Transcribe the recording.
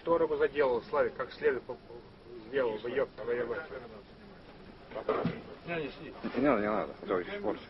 штору бы заделал, Славик, как следует сделал бы, ёб твою мать. Не надо, не надо, то испортишь.